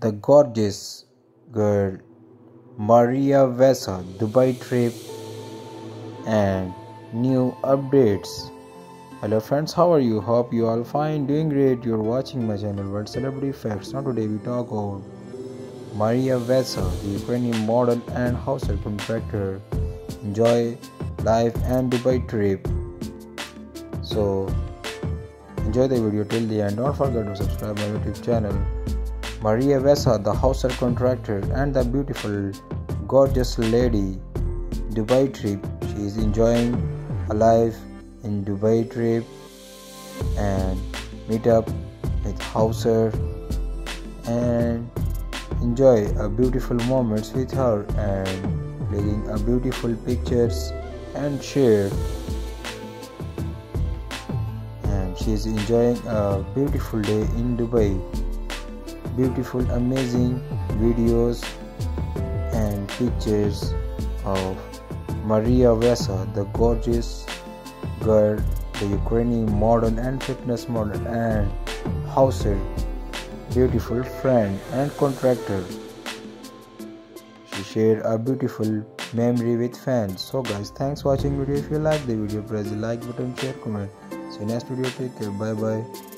the gorgeous girl Maria Vessa Dubai trip and new updates. Hello friends, how are you? Hope you all fine, doing great. You're watching my channel World Celebrity Facts. Now today we talk about Maria Vessa, the Ukrainian model and house contractor. Enjoy life and Dubai trip. So enjoy the video till the end. Don't forget to subscribe my YouTube channel. Maria Vessa, the house contractor, and the beautiful, gorgeous lady. Dubai trip. She is enjoying a life in Dubai trip and meet up with Hauser and enjoy a beautiful moments with her and taking a beautiful pictures and share and she is enjoying a beautiful day in Dubai beautiful amazing videos and pictures of Maria Vessa the gorgeous girl the Ukrainian model and fitness model and Hauser beautiful friend and contractor. She shared a beautiful memory with fans. So guys thanks for watching video. If you like the video press the like button share comment. See you next video. Take care. Bye bye